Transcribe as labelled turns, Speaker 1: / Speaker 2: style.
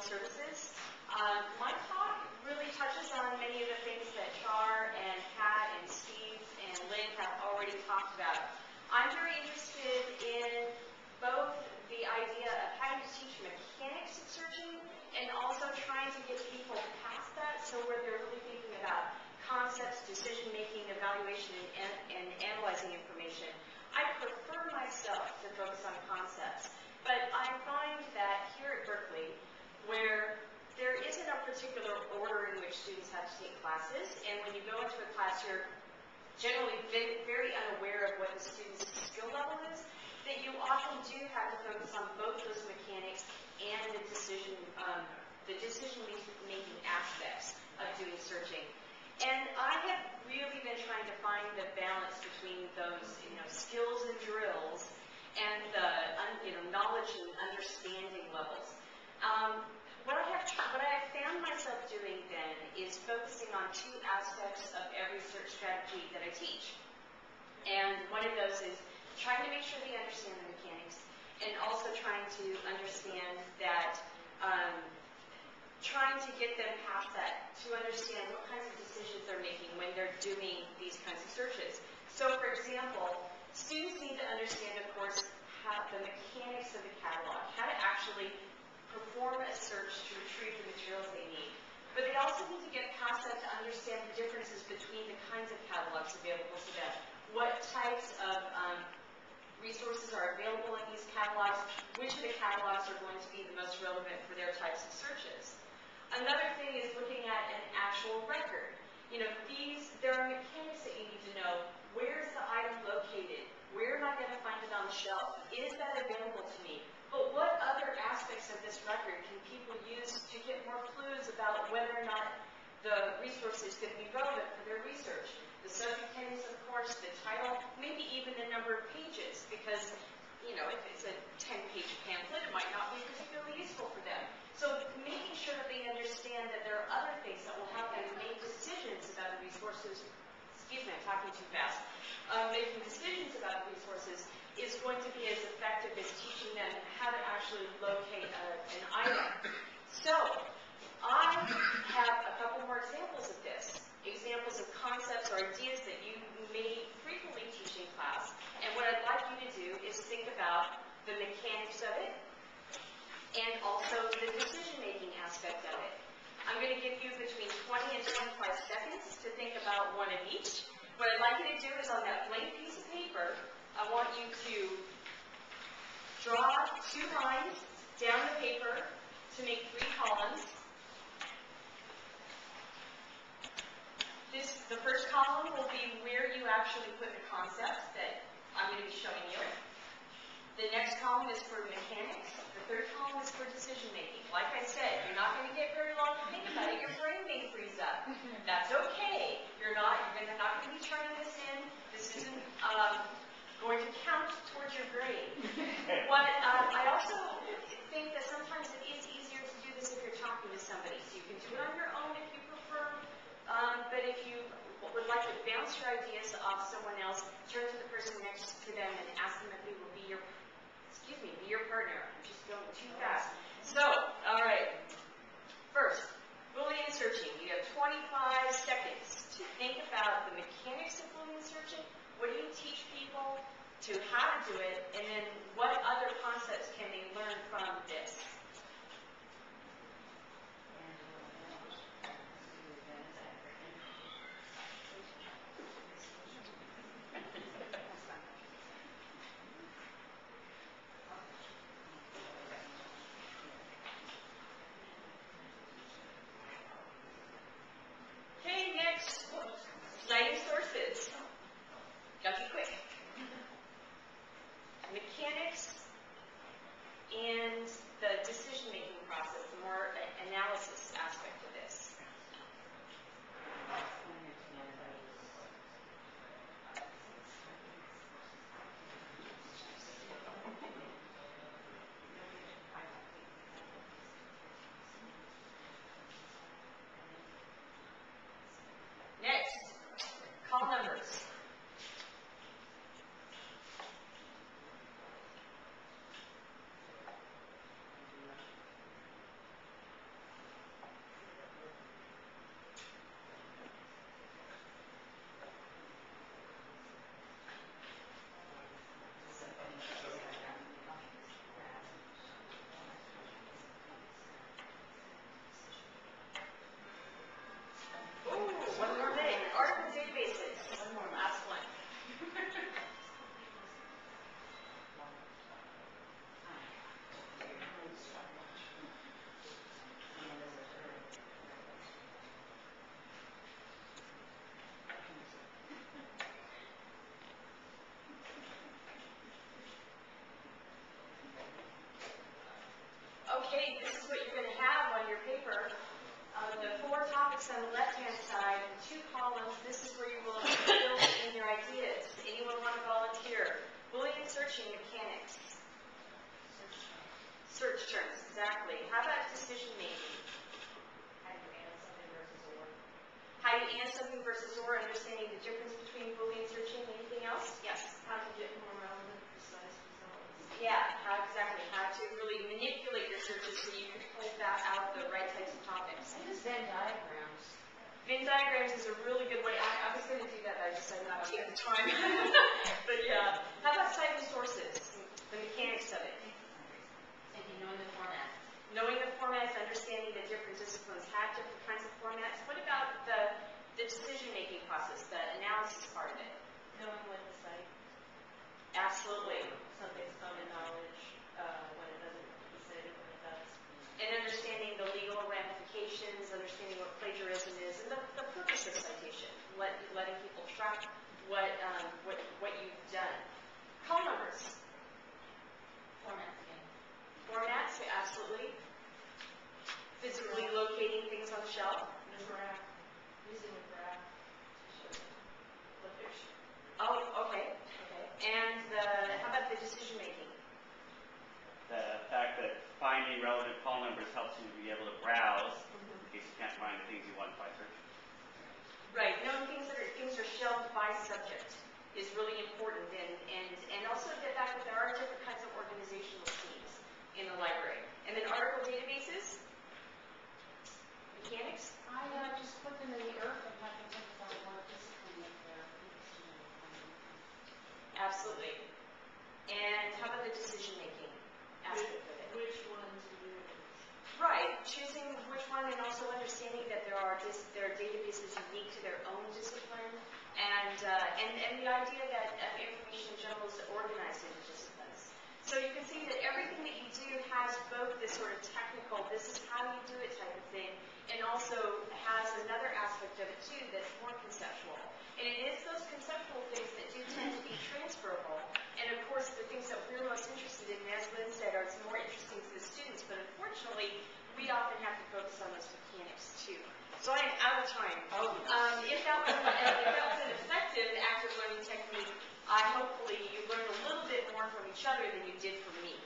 Speaker 1: services. Um, my talk really touches on many of the things that Char and Pat and Steve and Lynn have already talked about. I'm very interested in both the idea of how to teach mechanics of searching and also trying to get people past that so where they're really thinking about concepts, decision making, evaluation, and, and analyzing information. I prefer myself to focus on concepts, but I find that here at Berkeley, where there isn't a particular order in which classes, and when you go into a class, you're generally very unaware of what the student's skill level is, that you often do have to focus on both those mechanics and the decision, um, the decision-making aspects of doing searching. And I have really been trying to find the balance between those, you know, skills and drills and the, you know, knowledge and understanding levels. Um, what I have what I have found myself doing then focusing on two aspects of every search strategy that I teach. And one of those is trying to make sure they understand the mechanics and also trying to understand that um, trying to get them past that to understand what kinds of decisions they're making when they're doing these kinds of searches. So for example, students need to understand, of course, how the mechanics of the catalog, how to actually perform a search to retrieve the materials they need. But they also need to get past that to understand the differences between the kinds of catalogs available to them. What types of um, resources are available in these catalogs, which of the catalogs are going to be the most relevant for their types of searches. Another thing is looking at an actual record. You know, these, there are mechanics that you need to know. Where is the item located? Where am I going to find it on the shelf? Is that available to me? But what other aspects of this record can people use to get more clues about whether or not the resource is going to be relevant for their research? The subject headings, of course, the title, maybe even the number of pages, because, you know, if it's a 10-page pamphlet, it might not be particularly useful for them. So making sure that they understand that there are other things that will help them make decisions about the resources, excuse me, I'm talking too fast, uh, making decisions about the resources is going to be as effective as teaching them how to actually locate a, an item. So, I have a couple more examples of this. Examples of concepts or ideas that you may frequently teach in class. And what I'd like you to do is think about the of it and also the decision-making aspect of it. I'm going to give you between 20 and 25 seconds to think about one of each. What I'd like you to do is on that blank piece of paper, I want you to draw two lines down the paper to make three columns. This, the first column will be where you actually put the concept that I'm going to be showing you. The next column is for mechanics. The third column is for decision making. Like I said, you're not going to get very long to think about it. Your brain may freeze up. That's okay. You're not. You're not going to be turning this in. This isn't um, going to count towards your grade. but um, I also think that sometimes it is easier to do this if you're talking to somebody. So you can do it on your own if you prefer. Um, but if you would like to bounce your ideas off someone else, turn to the person next to them and ask them if they will be your, excuse me, be your partner. I'm just going too fast. So, all right. First, Boolean searching. You have 25 seconds to think about the mechanics of Boolean searching what do you teach people to how to do it? And then what other concepts can they learn from this? okay, this is what you're going to have on your paper. Uh, the four topics on the left-hand side, two columns, this is where you will build in your ideas. Anyone want to volunteer? Boolean searching mechanics. Search terms, exactly. How about decision making? How do you answer something versus or? How you add something versus or, understanding the difference between Boolean searching and anything else? Yes,
Speaker 2: conjugate more morale.
Speaker 1: Yeah, how exactly, how to really manipulate your searches so you can pull that out the right types of topics.
Speaker 2: And just Venn diagrams.
Speaker 1: Venn diagrams is a really good way, I, I was gonna do that, but I decided not to at the time. But yeah, how about citing sources, the mechanics of it?
Speaker 2: And you know the format.
Speaker 1: Knowing the formats, understanding that different disciplines have different kinds of formats. What about the, the decision-making process, the analysis part of it?
Speaker 2: Knowing to cite.
Speaker 1: Absolutely.
Speaker 2: Something's common knowledge, uh, when it doesn't be cited, when it does.
Speaker 1: And understanding the legal ramifications, understanding what plagiarism is, and the, the purpose of citation, let, letting people track what, um, what, what you've done. Call numbers,
Speaker 2: Format again.
Speaker 1: formats, absolutely. Physically locating things on the shelf.
Speaker 2: Graph, using a graph to show the picture.
Speaker 1: Oh, okay, okay. And the, how about the decision making?
Speaker 3: The fact that finding relevant call numbers helps you to be able to browse in case you can't find the things you want by searching.
Speaker 1: Right, knowing things that are, things are shelved by subject is really important, and, and, and also the fact that there are different kinds of organizational schemes in the library. And then article databases, mechanics,
Speaker 4: I uh, just put them in the earth and have them think about what discipline if they're interested in finding.
Speaker 1: absolutely. And how about the decision-making aspect of it?
Speaker 2: Which one to use.
Speaker 1: Right, choosing which one and also understanding that there are dis, there are databases unique to their own discipline and, and, the idea that uh, information in general is organized into disciplines. So you can see that everything that you do has both this sort of technical, this is how you do it type of thing, and also has another aspect of it too that's more conceptual. And it is those conceptual things that do tend to be transferable. And of course, the things that we're most interested in, as Lynn said, are more interesting to the students, but unfortunately, we often have to focus on those mechanics too. So I am out of time.
Speaker 2: Oh.
Speaker 1: Um, if that was, if that was effective active learning technique, I hopefully you learned a little bit more from each other than you did from me,